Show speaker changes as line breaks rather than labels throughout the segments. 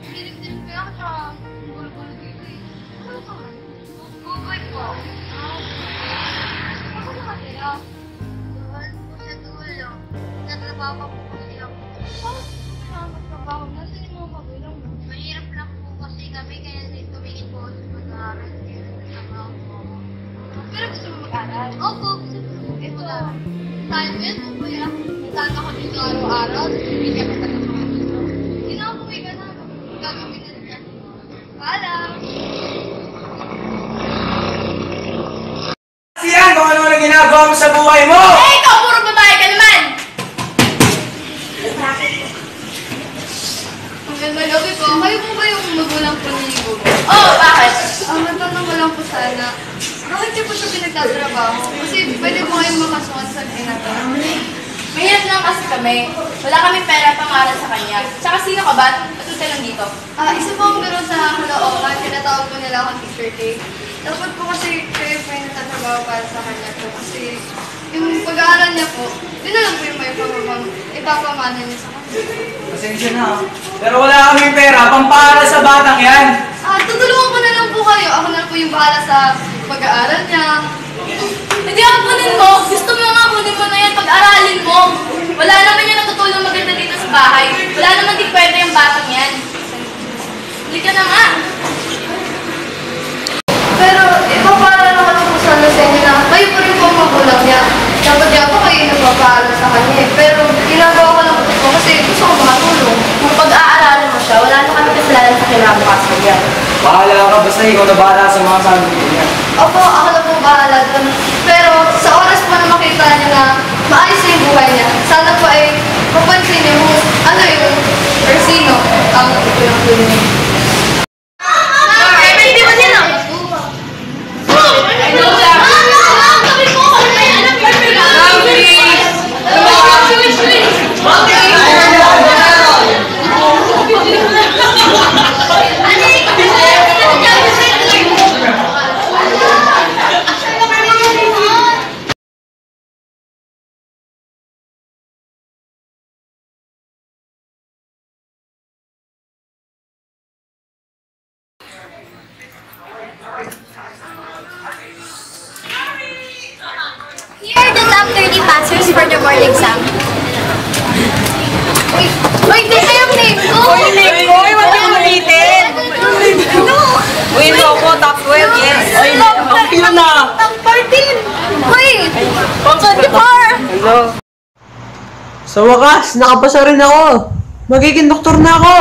nag-aaral? Dilim-dilim kaya ka tsaka gulo-gulo dito eh. Ano po. Ako nakatira. Doon po sa dulo. Nagtrabaho po kasi ako. Bakit ka magtrabaho? Nasaan yung mga magulang mo? Mahirap lang po kasi kami kaya tumingin po sa. Kaya ako. Pero gusto mo? Opo, gusto ko mag-aral. Tayo mo yan, kuya. Saan ako dito araw-araw? Bibigyan ka ng mga dito. Sinabuhay ka na. Gagawin na niya. Paalam!
Ano na ginagawa mo sa buhay mo!
Eh, ikaw, puro babae ka naman!
Ang lagi ko. Kayo po ba yung magulang po ni Hugo?
Oo, oh, bakit?
Ang matanong ko lang po sana. Bakit niyo po siya pinagtatrabaho? Kasi pwede po kayong makasukan sa tinatrabaho.
Mahirap lang kasi kami. Wala kami pera pangaral sa kanya. Tsaka sino ka ba? Ka lang dito?
Ah, isa po ang guro sa Caloocan. Tinatawag po nila akong Teacher K. Dapat po kasi kayo po yung natatrabaho para sa kanya po. Yung pag-aaral niya po, yun na lang po yung may pamamang ipapamana niya sa kanya.
Pasensya na. ah. Pero wala kaming pera, pampara sa batang yan.
Ah, tutulungan ko na lang po kayo. Ako na po yung bahala sa pag-aaral niya.
Hindi ako kunin mo. Gusto mo nga kunin mo na yan. Pag-aralin mo. Wala naman yung natutulong maganda dito sa bahay. Wala naman di pwede yung batang yan. Hindi ka na nga.
Pero ipapaaral naman po sana sa inyo na kayo po rin po ang magulang niya. Dapat niya po kayo yung nagpapaaral sa kanya. eh. Pero ginagawa ko lang po kasi gusto ko makatulong.
Kung pag-aaralin mo siya, wala na kami kasalanan sa kinabukasan niya.
Bahala ka, basta ikaw na bahala sa mga sabi niya.
Opo, ako na po bahala dun. Pero sa oras po na makita niya na maayos na yung buhay niya, sana po ay mapansin niyo kung ano yung or sino ang tutulong po niya.
Board exam.
Uy, uy, na yung name ko!
Uy, name ko! Uy, wag kang ulitin!
No!
Uy, no po, top 12, yes! Uy, yun na!
Ang 14! Uy! 24!
Sa wakas, nakapasa rin ako. Magiging doktor na ako.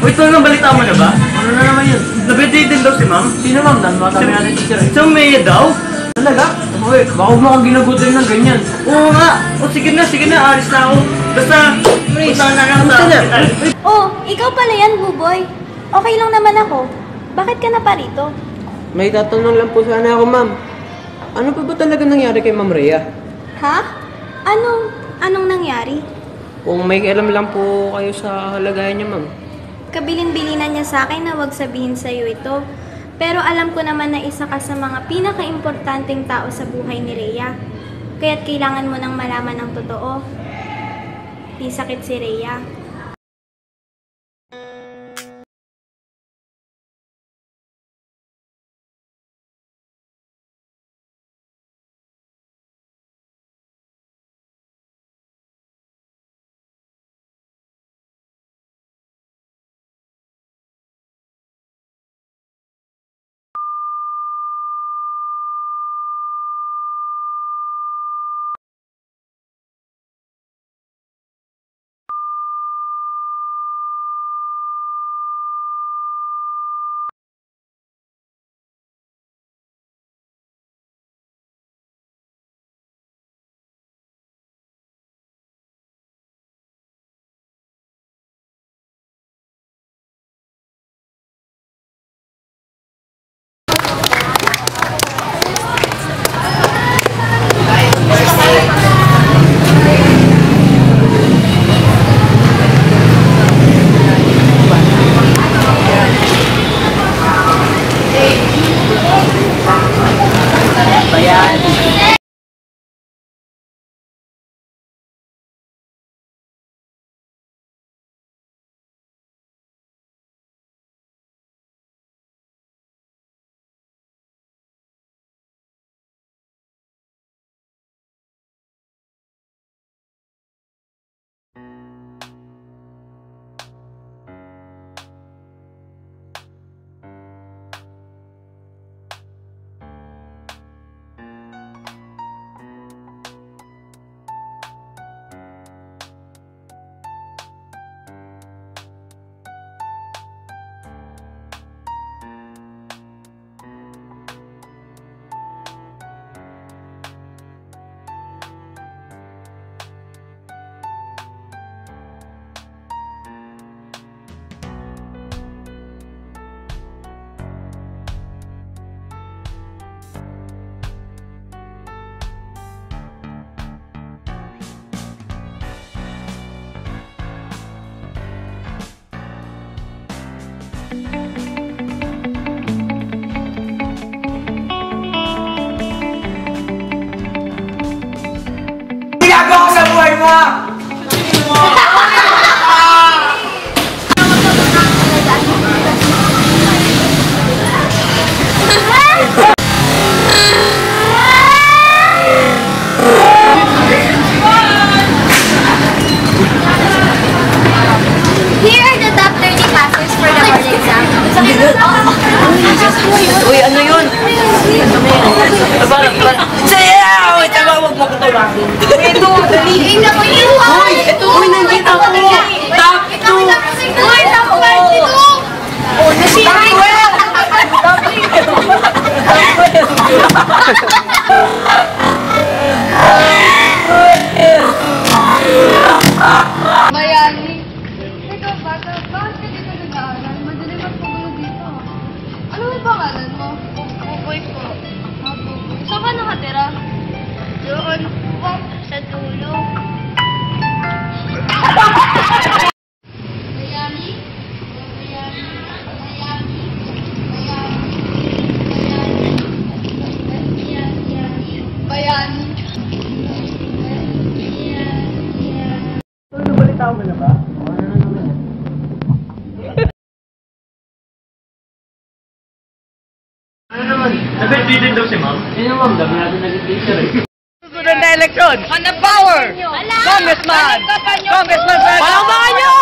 Wait, ito nga balita mo na ba? Ano na naman yun? Nabedate din daw si ma'am?
Sino ma'am? Dan, mga kami natin teacher.
Isang Maya daw?
Talaga? Uy, baka mo akong ginagutin ng ganyan.
Oo nga! O sige na, sige na, alis na ako. Basta, punta na lang sa hospital.
Oh, ikaw pala yan, Buboy. Okay lang naman ako. Bakit ka na pa rito?
May tatanong lang po sana ako, ma'am. Ano pa ba talaga nangyari kay Ma'am Rhea?
Ha? Anong, anong nangyari?
Kung may alam lang po kayo sa halagayan niya, ma'am.
Kabilin-bilinan niya sa akin na wag sabihin sa'yo ito. Pero alam ko naman na isa ka sa mga pinaka-importanting tao sa buhay ni Rhea. Kaya't kailangan mo nang malaman ang totoo. Di sakit si Rhea.
Ako
Doon po, sa dulo. Mayani? Mayani? Mayani? Mayani? Bayani?
Ano naman? Nag-bleeding daw si ma'am.
Yun ma'am, dami natin teacher eh.
Eleksyon. On the power! Congressman! Congressman! Palakpakan nyo!